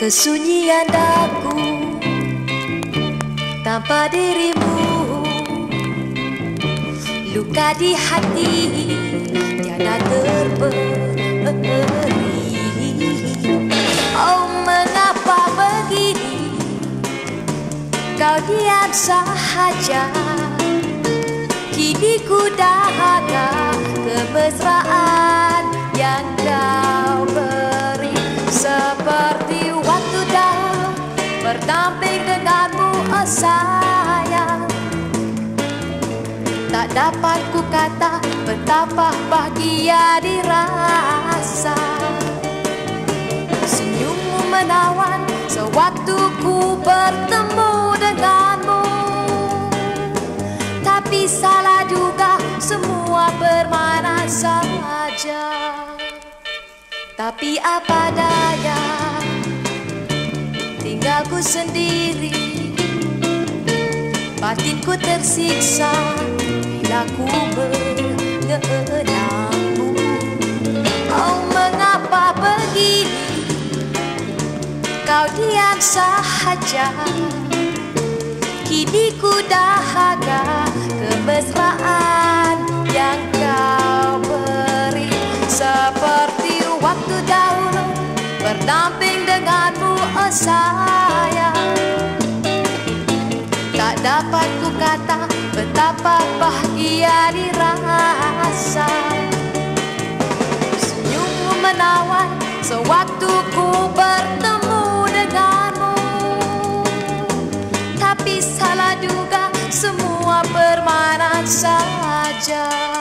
Kesunyian daku tanpa dirimu. Luka di hati tiada terberi Oh mengapa begini? Kau diam sahaja. Kini ku dahaga kemesraan berdamping denganmu oh sayang. Tak dapat ku kata betapa bahagia dirasa. Senyummu menawan sewaktu ku bertemu denganmu. Tapi salah duga semua bermana saja. Tapi apa tinggalku sendiri. Batinku tersiksa bila ku mengenangmu Oh mengapa begini? Kau diam sahaja. Kini ku dahaga kemesraan yang kau beri. Seperti waktu dahulu berdamping denganmu oh sayang. Tak dapat ku kata betapa bahagia dirasa. Senyummu menawan sewaktu ku bertemu denganmu. Tapi salah duga semua bermana saja